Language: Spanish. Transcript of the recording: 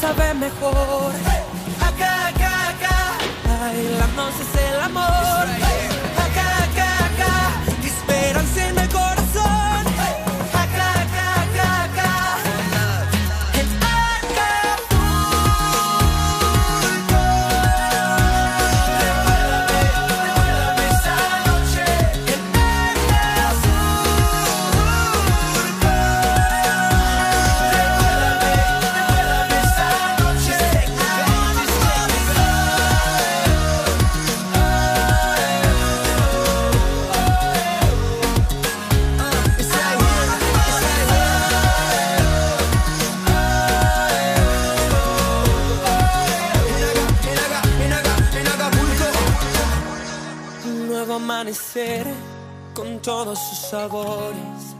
sabe mejor. Acá, acá, acá, bailando es el amor. Nuevo amanecer con todos sus sabores,